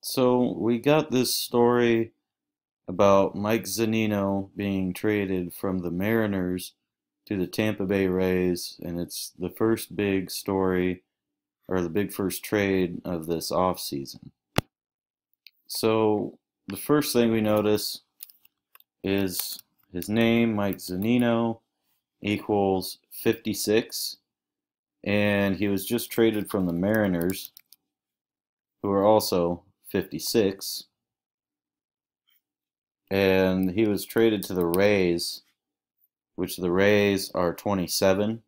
So we got this story about Mike Zunino being traded from the Mariners to the Tampa Bay Rays, and it's the first big story or the big first trade of this offseason. So the first thing we notice is his name, Mike Zunino, equals 56, and he was just traded from the Mariners, who are also 56. And he was traded to the Rays, which the Rays are 27.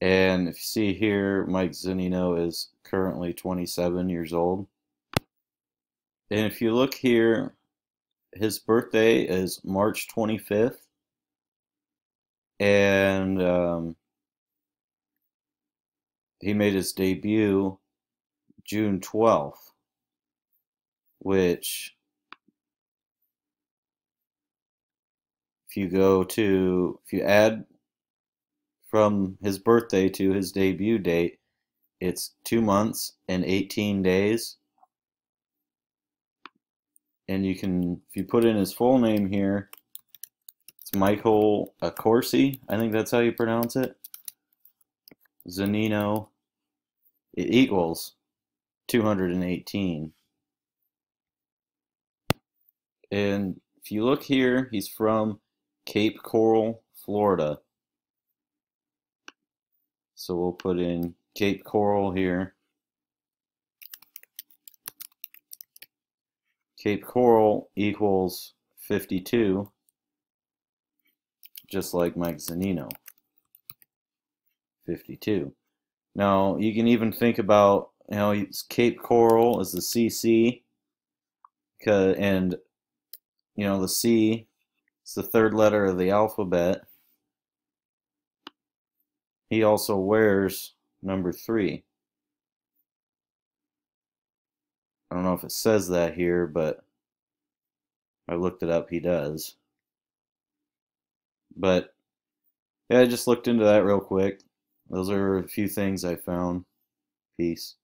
And if you see here, Mike Zunino is currently 27 years old. And if you look here, his birthday is March 25th. And um, he made his debut June 12th, which if you go to, if you add from his birthday to his debut date, it's two months and 18 days. And you can, if you put in his full name here, it's Michael Accorsi. I think that's how you pronounce it. Zunino, It equals 218. And if you look here, he's from Cape Coral, Florida. So we'll put in Cape Coral here. Cape Coral equals 52, just like Mike Zunino, 52. Now, you can even think about you know, Cape Coral is the CC, and you know the C is the third letter of the alphabet. He also wears number three. I don't know if it says that here, but I looked it up. He does. But yeah, I just looked into that real quick. Those are a few things I found. Peace.